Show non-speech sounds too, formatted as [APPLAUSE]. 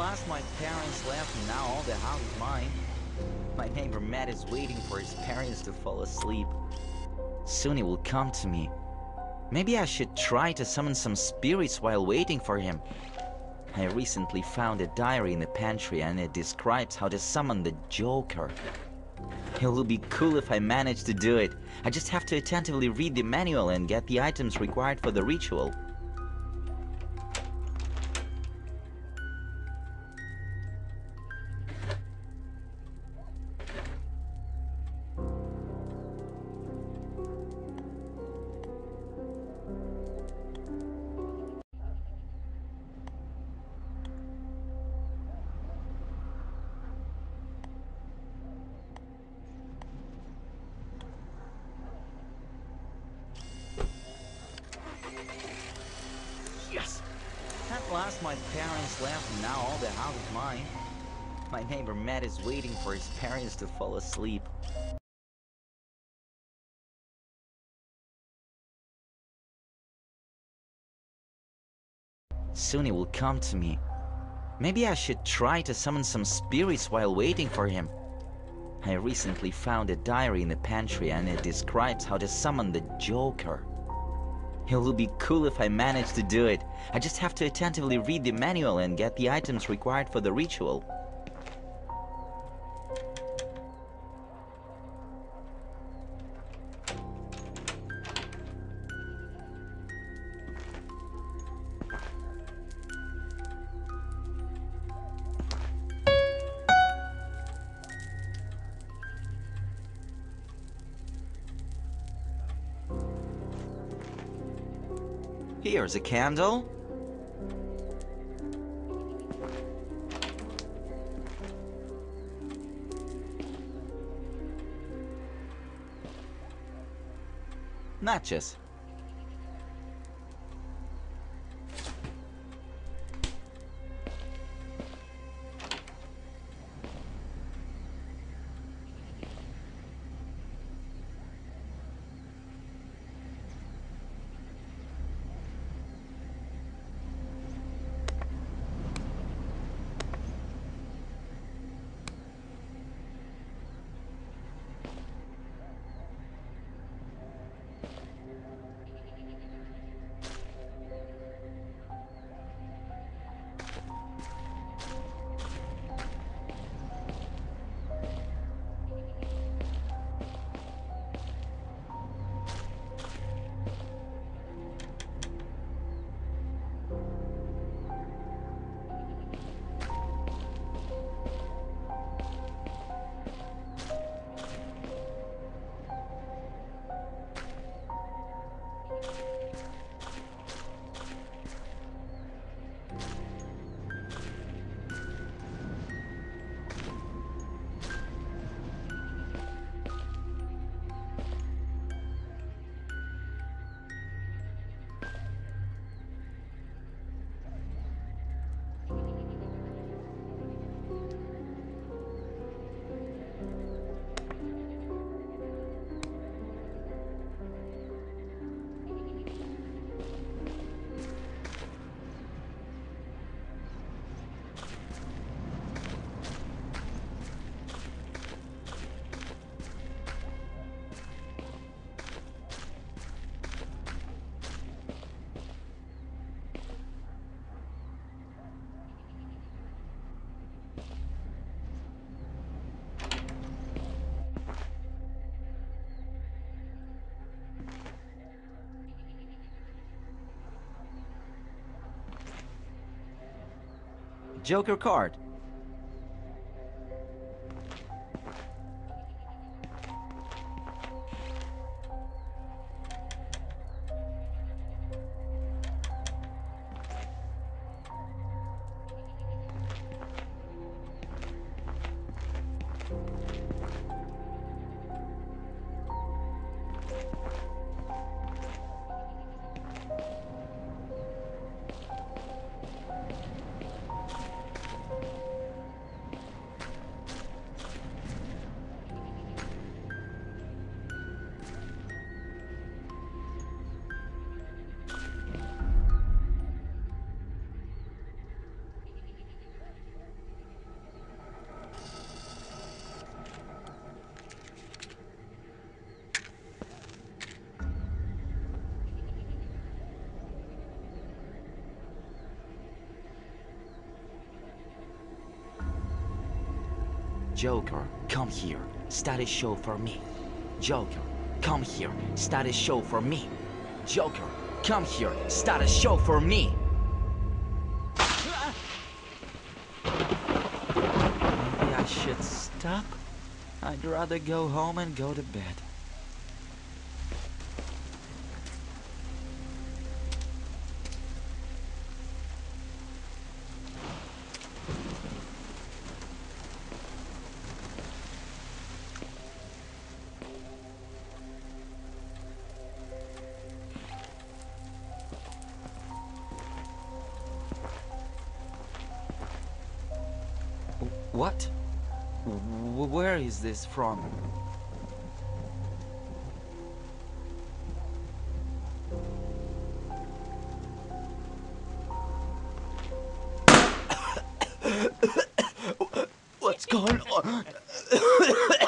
last my parents left and now all the house is mine. My neighbor Matt is waiting for his parents to fall asleep. Soon he will come to me. Maybe I should try to summon some spirits while waiting for him. I recently found a diary in the pantry and it describes how to summon the Joker. It will be cool if I manage to do it. I just have to attentively read the manual and get the items required for the ritual. Last my parents left and now all the house is mine. My neighbor Matt is waiting for his parents to fall asleep. Soon he will come to me. Maybe I should try to summon some spirits while waiting for him. I recently found a diary in the pantry and it describes how to summon the Joker. It will be cool if I manage to do it. I just have to attentively read the manual and get the items required for the ritual. Here's a candle. Matches. Joker card. Joker, come here. Start a show for me. Joker, come here. Start a show for me. Joker, come here. Start a show for me. Maybe I should stop? I'd rather go home and go to bed. What? Where is this from? [COUGHS] What's going on? [COUGHS]